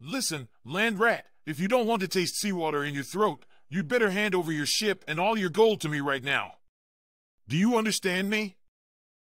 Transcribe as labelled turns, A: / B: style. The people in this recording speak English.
A: Listen, land rat, if you don't want to taste seawater in your throat, you'd better hand over your ship and all your gold to me right now. Do you understand me?